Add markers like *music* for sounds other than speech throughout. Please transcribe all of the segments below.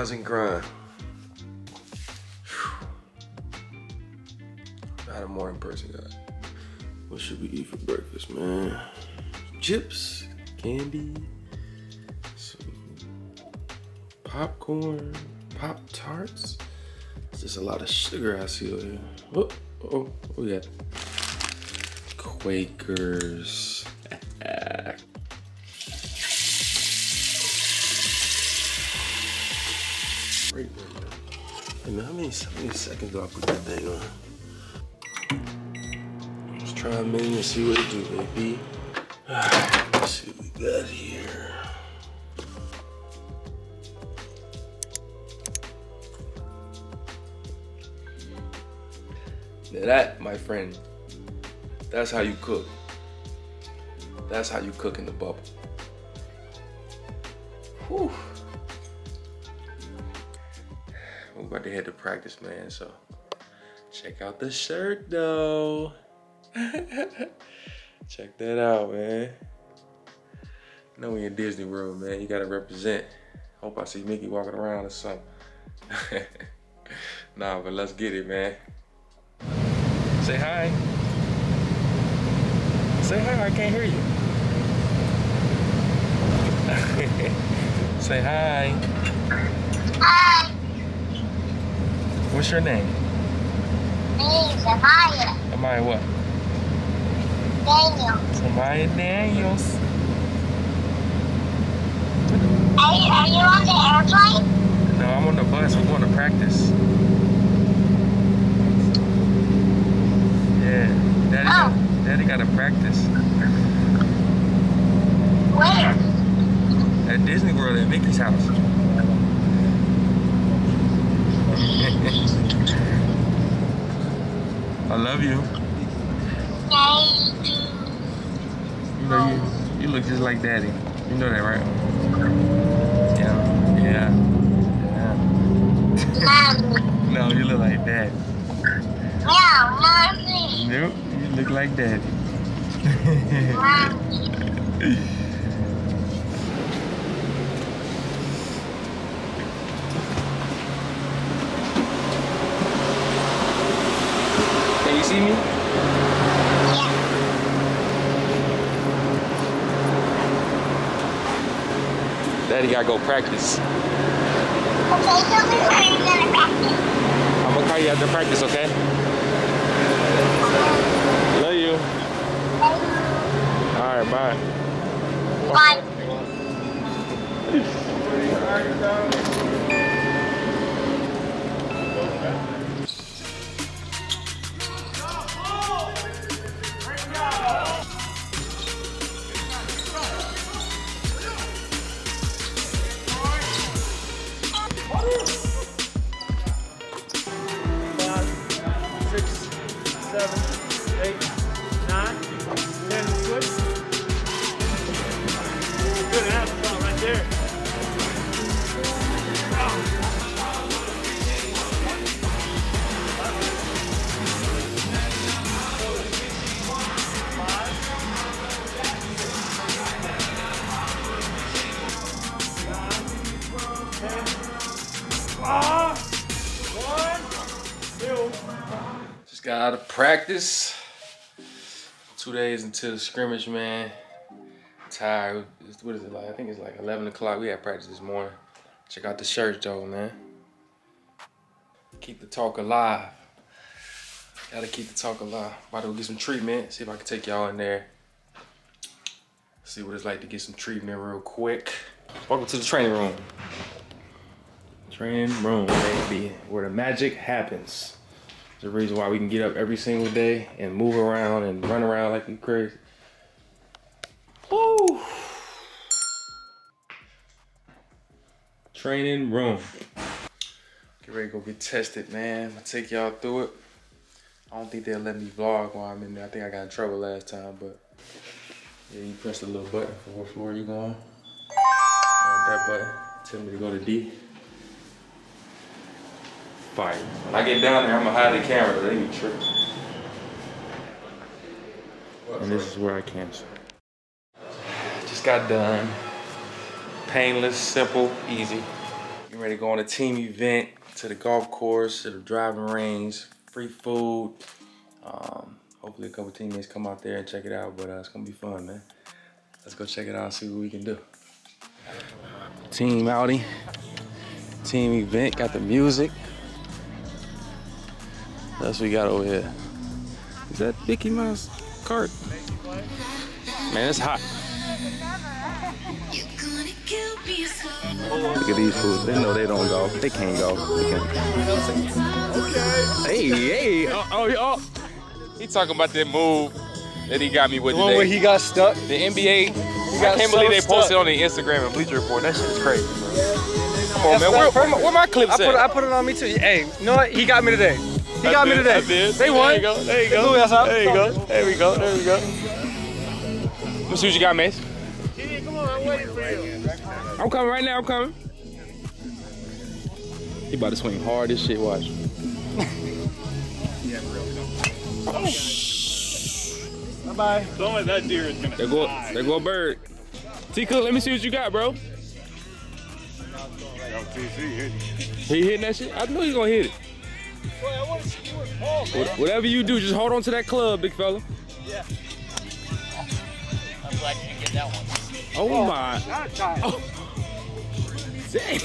rise and grind. Not a morning person, guys. What should we eat for breakfast, man? Chips, candy, some popcorn, Pop Tarts. It's just a lot of sugar I see over here. Oh, oh, oh yeah. Quakers. Great, Hey man, how many, how many seconds do I put that thing on? Let's try a minute and see what it do, baby. Let's see what we got here. Now that, my friend, that's how you cook. That's how you cook in the bubble. Whew. About to head to practice, man, so check out the shirt though. *laughs* check that out, man. You know we in Disney World, man. You gotta represent. Hope I see Mickey walking around or something. *laughs* nah, but let's get it, man. Say hi. Say hi, I can't hear you. *laughs* Say hi. Hi, What's your name? name's Amaya Amaya what? Daniel. Amaya Daniels. Are you, are you on the airplane? No, I'm on the bus. We're going to practice. Yeah. Daddy, Oh. got, Daddy got to practice Where? at Disney World at Mickey's house. I love you. You. Know you you look just like Daddy. You know that, right? Yeah. Yeah. Yeah. *laughs* No, you look like Dad. No, mommy. Nope, you look like Daddy. *laughs* see me? Yeah. Daddy gotta go practice. Okay, tell me where you're gonna practice. I'm gonna call you after practice, okay? Practice. Two days into the scrimmage, man. Tired. What is it like? I think it's like 11 o'clock. We had practice this morning. Check out the shirt, though, man. Keep the talk alive. Gotta keep the talk alive. About to get some treatment. See if I can take y'all in there. See what it's like to get some treatment real quick. Welcome to the training room. Training room, baby, where the magic happens. A reason why we can get up every single day and move around and run around like we crazy. Woo! Training room. Get ready to go get tested, man. I'm gonna take y'all through it. I don't think they'll let me vlog while I'm in there. I think I got in trouble last time, but yeah, you press the little button for what floor you going. On that button, tell me to go to D. Fire. When I get down there, I'm gonna hide the camera. They be tripping. And this is where I cancel. Just got done. Painless, simple, easy. Getting ready to go on a team event to the golf course, to the driving range, free food. Um, hopefully a couple teammates come out there and check it out, but uh, it's gonna be fun, man. Let's go check it out and see what we can do. Team outing, team event, got the music. That's what we got over here. Is that Mickey Mouse cart? Man, it's hot. Look at these fools. They know they don't golf. They can't golf. They can't. Hey, hey. Oh, oh, oh. He talking about that move that he got me with The one today. where he got stuck. the NBA. I got can't so believe they stuck. posted on the Instagram and Bleacher Report. That shit is crazy. Bro. Come on, That's man. not Where, where, my, where my clips I put, at? I put it on me too. Hey, you know what? He got me today. He got me today. I did. They won. There you go. There you go. Louis, There you go. There we go. There we go. Let me see what you got, Mace. Come on, I'm waiting for you. I'm coming right now. I'm coming. He about to swing hard as shit. Watch. Bye bye. Don't let that deer is gonna There go. There go a bird. T Cook, let me see what you got, bro. He hitting that shit? I know he's gonna hit it. Wh- Whatever you do, just hold on to that club, big fella. Yeah. I'm glad you didn't get that one. Oh, my. *laughs* Not time. Oh. Dang.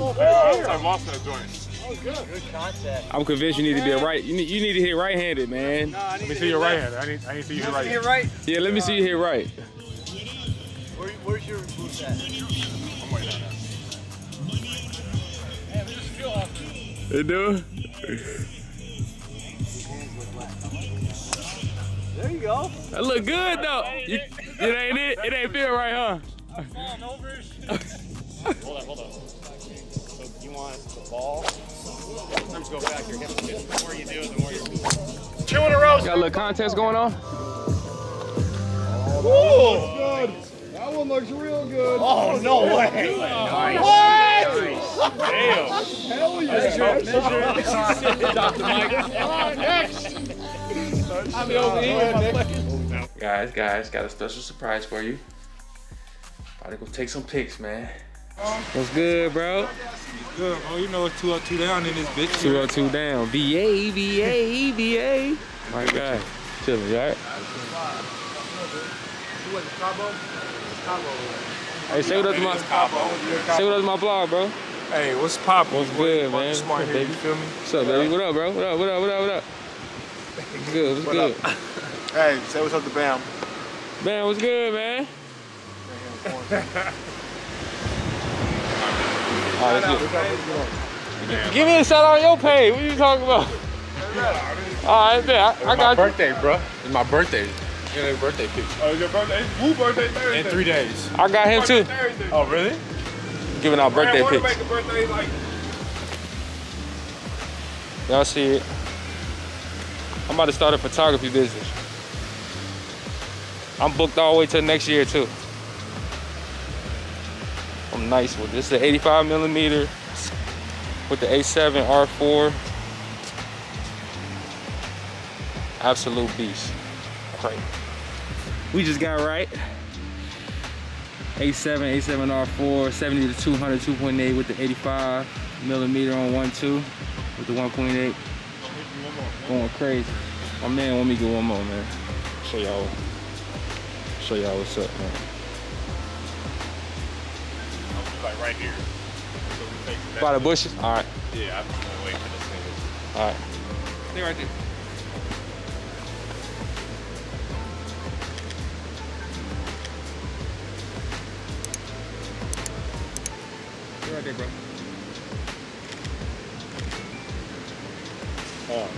I lost that joint. Oh, good. Good contact. I'm convinced you need to be a right. You need, you need to hit right-handed, man. Let me see your right hand. I need, I need to see you your right Get hand. right. Yeah, let me see you hit right. Where, where's your boots at? You do? There you go. That look good though. You, it ain't it. It ain't feel right, huh? Hold on, hold on. So you want the ball? Sometimes *laughs* go back your hip. The more you do, the more you Two in a row. Got a little contest going on. Oh, That one looks real good. Oh, no way. Guys, guys, got a special surprise for you. About to go take some pics, man. What's good, bro? Good, bro. You know it's 202 down in this bitch. 202 down. VA, VA, VA. My God. Chilling, you alright? Hey, say what up to my, say what up to my blog, bro. Hey, what's poppin'? What's good, man? Smart What's here, up, you feel me? What's up, baby? What up, bro? What up, what up, what up, what up? What's *laughs* good, what's good? *laughs* Hey, say what's up to Bam. Man, what's good, man? *laughs* All right, let's get- Give me a shout out on your page. What are you talking about? All right, man. I, I my got you. birthday, bro. It's my birthday. You know, birthday picture. Oh, your birthday? Who birthday Thursday? In three days. I got him too. Thursday. Oh, really? Giving out birthday Man, pics. make a birthday like Y'all see it. I'm about to start a photography business. I'm booked all the way till next year too. I'm nice with this. Is the 85 millimeter with the A7 R4. Absolute beast. Great. We just got right. A7, A7 R4, 70 to 200, 2.8 with the 85 millimeter on 1.2 with the 1.8. Going crazy. My man want me to get one more, man. Show y'all. Show y'all what's up, man. like right here. So we. By the bushes? All right. Yeah, I'm gonna wait for this thing. All right. Stay right there. Stay bro. Oh.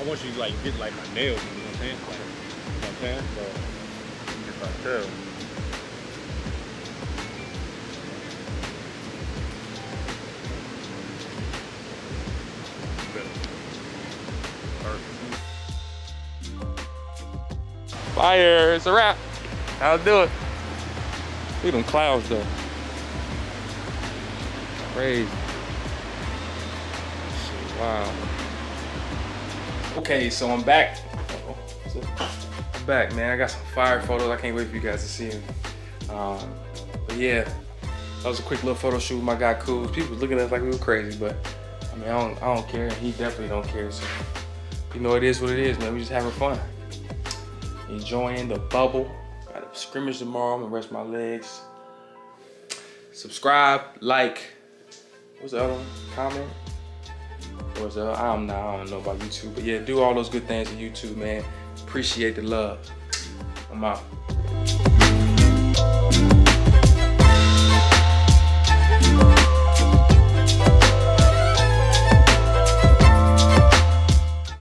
I want you to like get like my nails, you know what I'm saying? Like, you know what I'm saying? So, if I tell. Fire, it's a wrap. I'll do it. Look at them clouds though. Crazy. Wow. Okay, so I'm back. I'm back, man. I got some fire photos. I can't wait for you guys to see them. Um, But yeah, that was a quick little photo shoot with my guy Cool. People was looking at us like we were crazy, but I mean, I don't, I don't care. He definitely don't care. So, you know, it is what it is, man. We just having fun. Enjoying the bubble. Got a scrimmage tomorrow. I'm gonna rest my legs. Subscribe, like. What's the other one? Comment. What's other? I'm not. I don't know about YouTube, but yeah, do all those good things on YouTube, man. Appreciate the love. I'm out.